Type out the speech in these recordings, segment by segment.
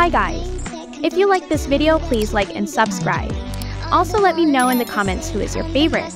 Hi guys! If you like this video, please like and subscribe. Also let me know in the comments who is your favorite.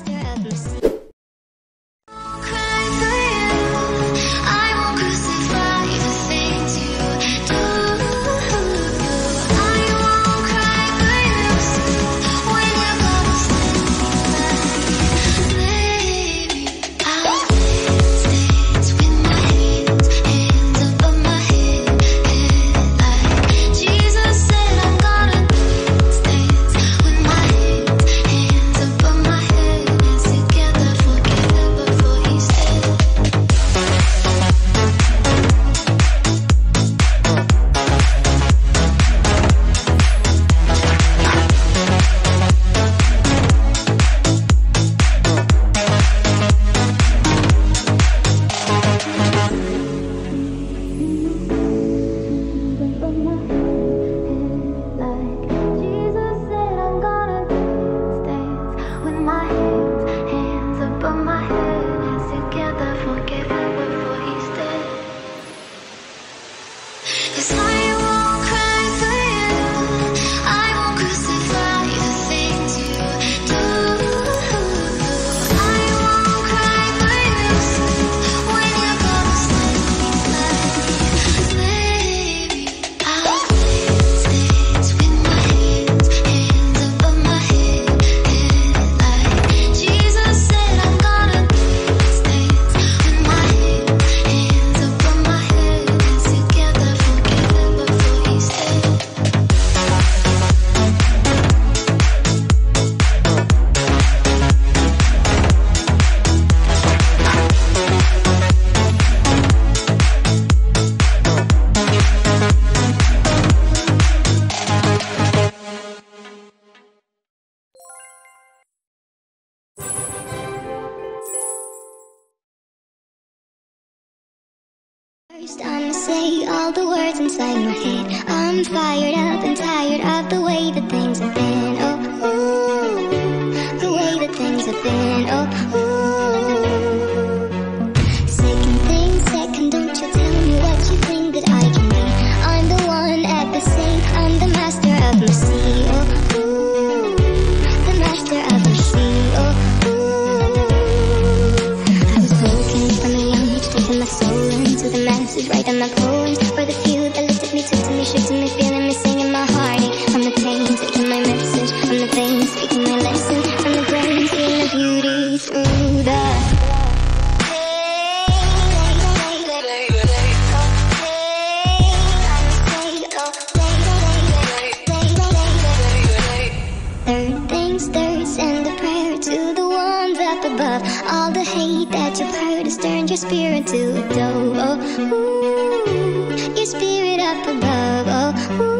It's I. First, I'ma say all the words inside my head. I'm fired up and tired of the way that things have been. Writing my poems for the few that looked at me, took to me, shook to me, feeling me, singing my heartache. From the pain, your spirit to dove. Oh, ooh, your spirit up above. Oh, ooh.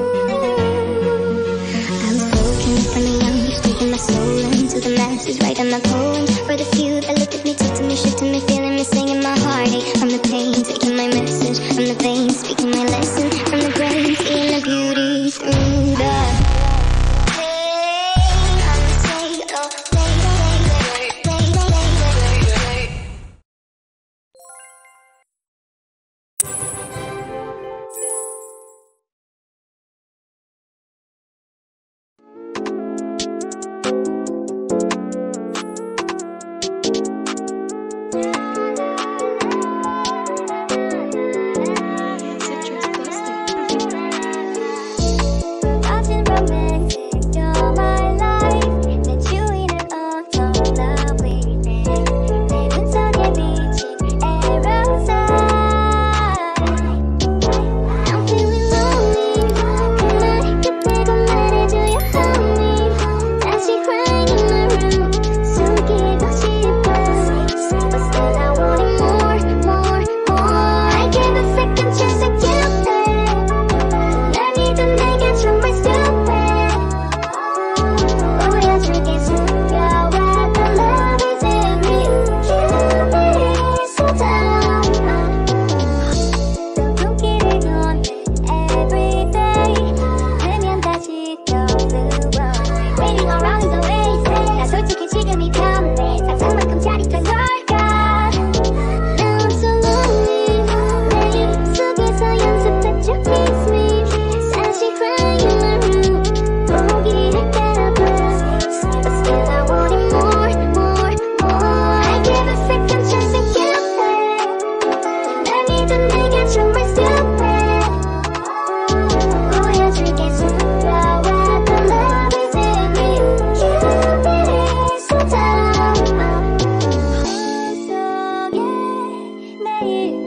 い。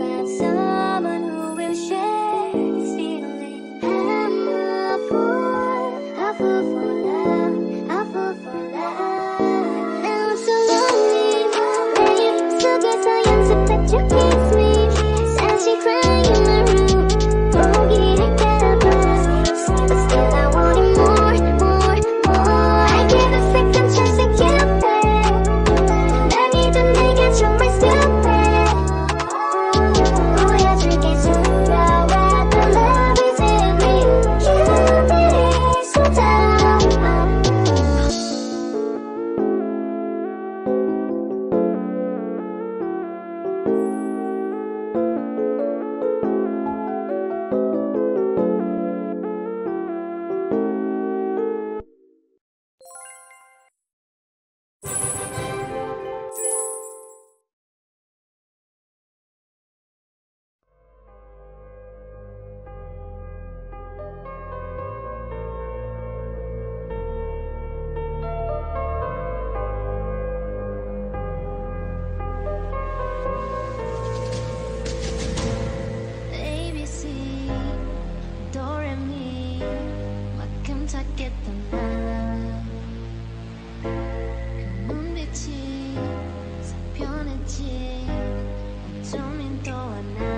stolen now.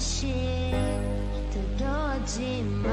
다시 뜯어지만